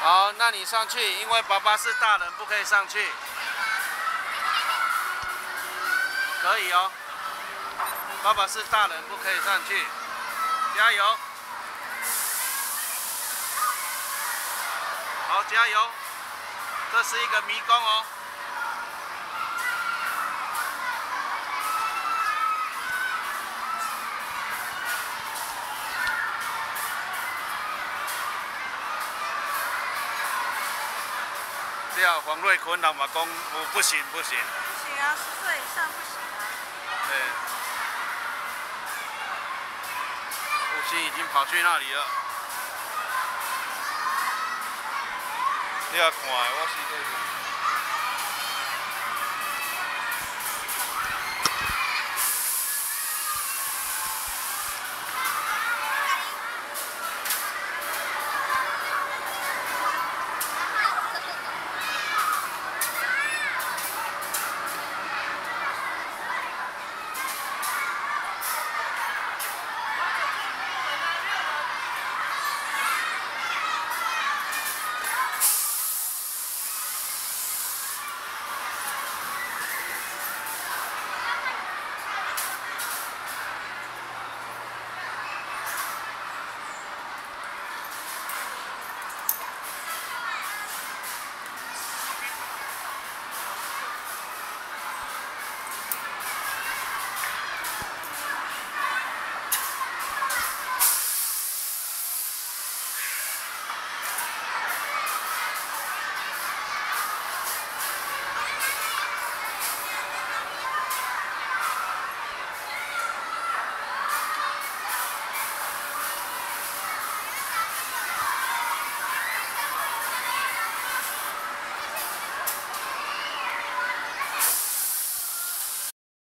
好，那你上去，因为爸爸是大人，不可以上去。可以哦，爸爸是大人，不可以上去。加油！好，加油！这是一个迷宫哦。对啊，黄瑞坤人嘛讲，我不行不行。不行啊，十岁以上不行啊。对。吴昕已经跑去那里了。你要看，我是。